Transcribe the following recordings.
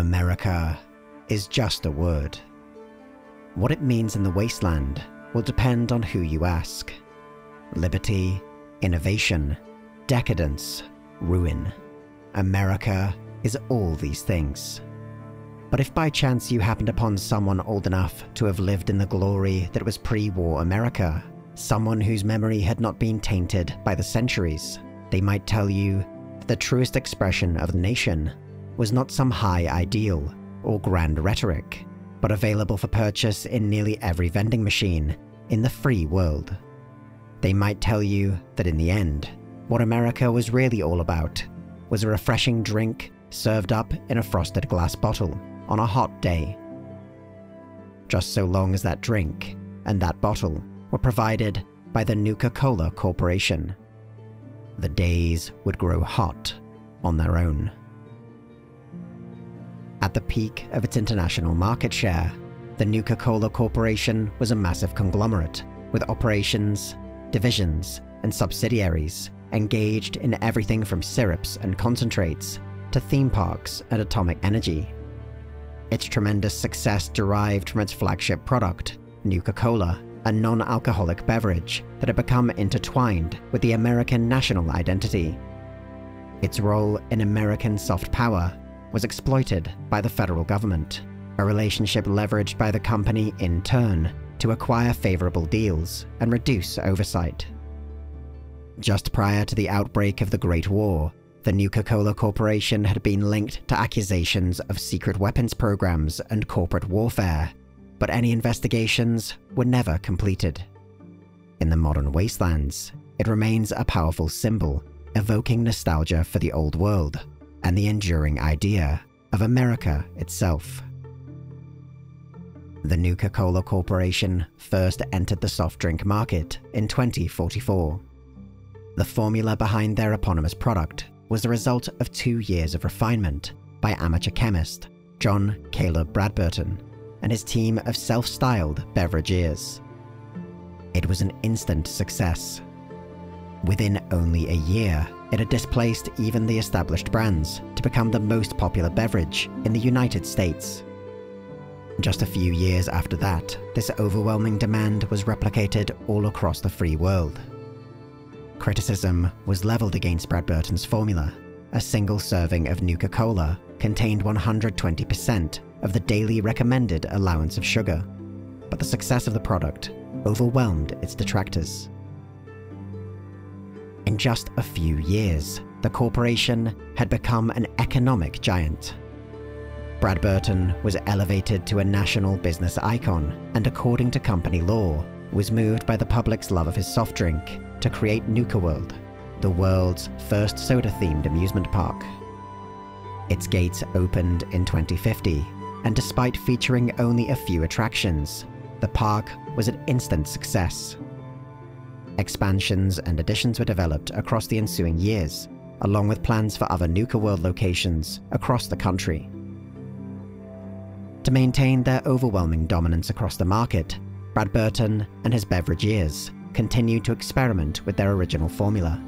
America is just a word. What it means in the wasteland will depend on who you ask. Liberty, innovation, decadence, ruin. America is all these things. But if by chance you happened upon someone old enough to have lived in the glory that was pre-war America, someone whose memory had not been tainted by the centuries, they might tell you that the truest expression of the nation was not some high ideal or grand rhetoric, but available for purchase in nearly every vending machine in the free world. They might tell you that in the end, what America was really all about was a refreshing drink served up in a frosted glass bottle on a hot day. Just so long as that drink and that bottle were provided by the Nuka-Cola Corporation, the days would grow hot on their own. At the peak of its international market share, the Nuka-Cola Corporation was a massive conglomerate with operations, divisions, and subsidiaries engaged in everything from syrups and concentrates to theme parks and atomic energy. Its tremendous success derived from its flagship product, Nuka-Cola, a non-alcoholic beverage that had become intertwined with the American national identity. Its role in American soft power was exploited by the federal government, a relationship leveraged by the company in turn to acquire favorable deals and reduce oversight. Just prior to the outbreak of the Great War, the Nuka-Cola Corporation had been linked to accusations of secret weapons programs and corporate warfare, but any investigations were never completed. In the modern wastelands, it remains a powerful symbol, evoking nostalgia for the old world and the enduring idea of America itself. The Nuka-Cola Corporation first entered the soft drink market in 2044. The formula behind their eponymous product was the result of two years of refinement by amateur chemist John Caleb Bradberton and his team of self-styled beverageers. It was an instant success. Within only a year, it had displaced even the established brands to become the most popular beverage in the United States. Just a few years after that, this overwhelming demand was replicated all across the free world. Criticism was leveled against Bradberton's formula. A single serving of Nuka-Cola contained 120% of the daily recommended allowance of sugar, but the success of the product overwhelmed its detractors. In just a few years, the corporation had become an economic giant. Bradberton was elevated to a national business icon and according to company law, was moved by the public's love of his soft drink to create Nuka World, the world's first soda-themed amusement park. Its gates opened in 2050, and despite featuring only a few attractions, the park was an instant success. Expansions and additions were developed across the ensuing years, along with plans for other Nuka World locations across the country. To maintain their overwhelming dominance across the market, Bradberton and his beverageers continued to experiment with their original formula.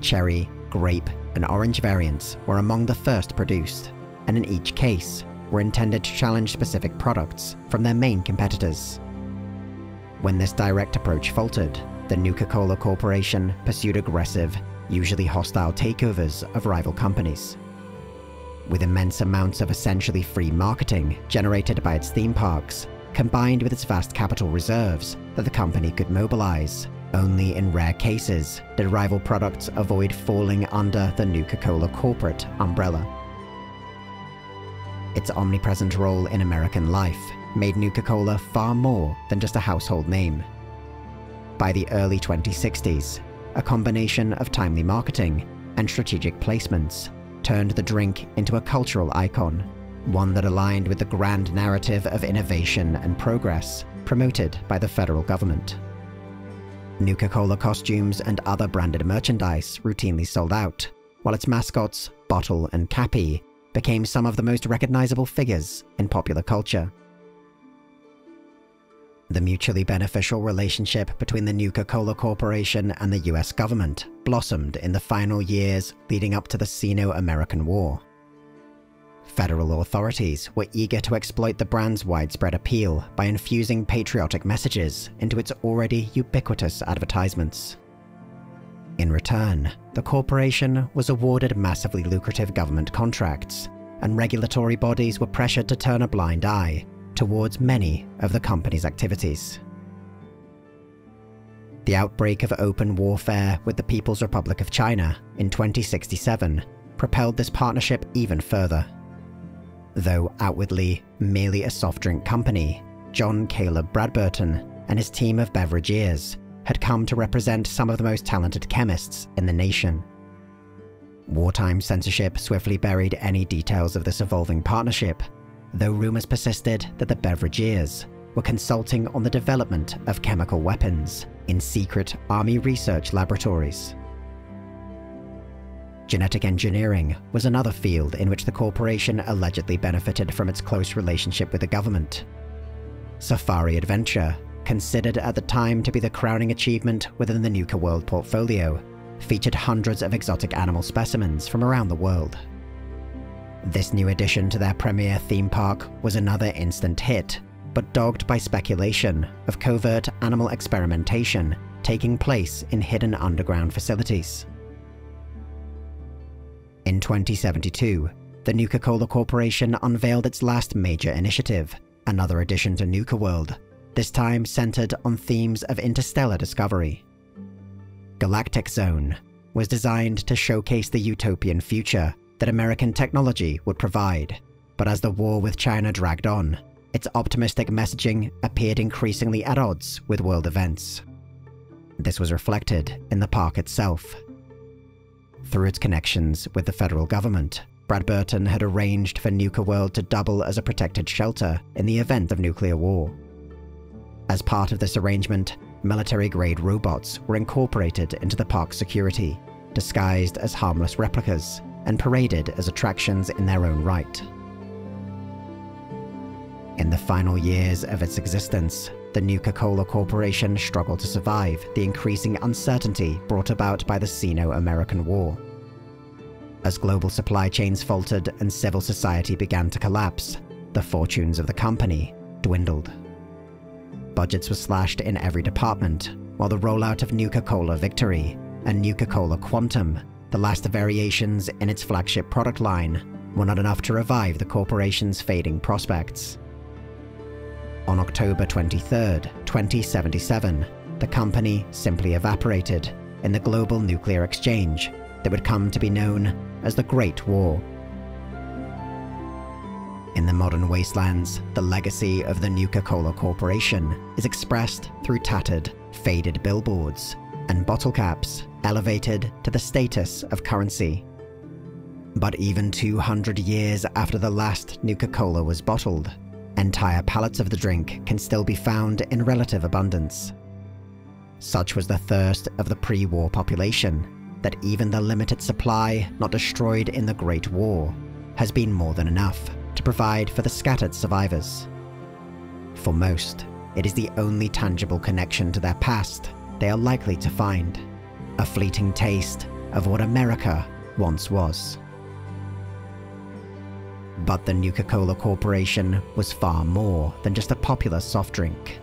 Cherry, grape, and orange variants were among the first produced, and in each case were intended to challenge specific products from their main competitors. When this direct approach faltered, the Nuka-Cola Corporation pursued aggressive, usually hostile takeovers of rival companies. With immense amounts of essentially free marketing generated by its theme parks, combined with its vast capital reserves that the company could mobilize. Only in rare cases did rival products avoid falling under the Nuka-Cola corporate umbrella. Its omnipresent role in American life made Nuka-Cola far more than just a household name. By the early 2060s, a combination of timely marketing and strategic placements turned the drink into a cultural icon one that aligned with the grand narrative of innovation and progress promoted by the federal government. Nuka-Cola costumes and other branded merchandise routinely sold out, while its mascots, Bottle and Cappy, became some of the most recognizable figures in popular culture. The mutually beneficial relationship between the Nuka-Cola Corporation and the US government blossomed in the final years leading up to the Sino-American War. Federal authorities were eager to exploit the brand's widespread appeal by infusing patriotic messages into its already ubiquitous advertisements. In return, the corporation was awarded massively lucrative government contracts, and regulatory bodies were pressured to turn a blind eye towards many of the company's activities. The outbreak of open warfare with the People's Republic of China in 2067 propelled this partnership even further. Though outwardly merely a soft drink company, John Caleb Bradberton and his team of beverageers had come to represent some of the most talented chemists in the nation. Wartime censorship swiftly buried any details of this evolving partnership, though rumours persisted that the beverageers were consulting on the development of chemical weapons in secret army research laboratories. Genetic engineering was another field in which the corporation allegedly benefited from its close relationship with the government. Safari Adventure, considered at the time to be the crowning achievement within the Nuka World portfolio, featured hundreds of exotic animal specimens from around the world. This new addition to their premier theme park was another instant hit, but dogged by speculation of covert animal experimentation taking place in hidden underground facilities. In 2072, the Nuka-Cola Corporation unveiled its last major initiative, another addition to Nuka World, this time centered on themes of interstellar discovery. Galactic Zone was designed to showcase the utopian future that American technology would provide, but as the war with China dragged on, its optimistic messaging appeared increasingly at odds with world events. This was reflected in the park itself, through its connections with the federal government, Bradberton had arranged for Nuka World to double as a protected shelter in the event of nuclear war. As part of this arrangement, military-grade robots were incorporated into the park's security, disguised as harmless replicas, and paraded as attractions in their own right. In the final years of its existence, the Nuka-Cola Corporation struggled to survive the increasing uncertainty brought about by the Sino-American War. As global supply chains faltered and civil society began to collapse, the fortunes of the company dwindled. Budgets were slashed in every department, while the rollout of Nuka-Cola Victory and Nuka-Cola Quantum, the last variations in its flagship product line, were not enough to revive the corporation's fading prospects. On October 23, 2077, the company simply evaporated in the global nuclear exchange that would come to be known as the Great War. In the modern wastelands, the legacy of the Nuka-Cola Corporation is expressed through tattered, faded billboards and bottle caps elevated to the status of currency. But even 200 years after the last Nuka-Cola was bottled, Entire pallets of the drink can still be found in relative abundance. Such was the thirst of the pre-war population that even the limited supply not destroyed in the Great War has been more than enough to provide for the scattered survivors. For most, it is the only tangible connection to their past they are likely to find, a fleeting taste of what America once was. But the Nuka-Cola Corporation was far more than just a popular soft drink.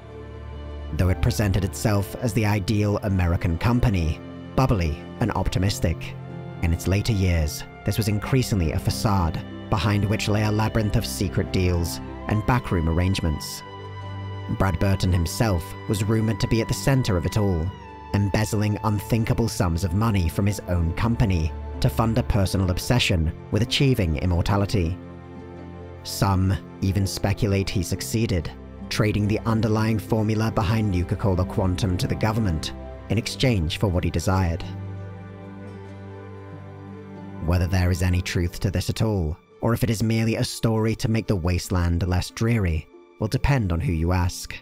Though it presented itself as the ideal American company, bubbly and optimistic, in its later years, this was increasingly a facade behind which lay a labyrinth of secret deals and backroom arrangements. Bradberton himself was rumoured to be at the centre of it all, embezzling unthinkable sums of money from his own company to fund a personal obsession with achieving immortality. Some even speculate he succeeded, trading the underlying formula behind Nuka-Cola Quantum to the government in exchange for what he desired. Whether there is any truth to this at all, or if it is merely a story to make the wasteland less dreary, will depend on who you ask.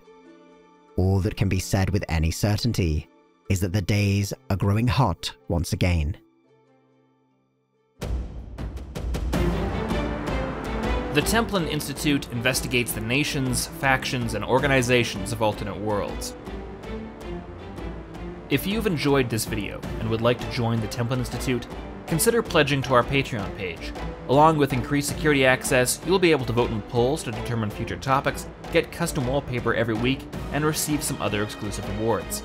All that can be said with any certainty is that the days are growing hot once again. The Templin Institute investigates the nations, factions, and organizations of alternate worlds. If you've enjoyed this video and would like to join the Templin Institute, consider pledging to our Patreon page. Along with increased security access, you'll be able to vote in polls to determine future topics, get custom wallpaper every week, and receive some other exclusive rewards.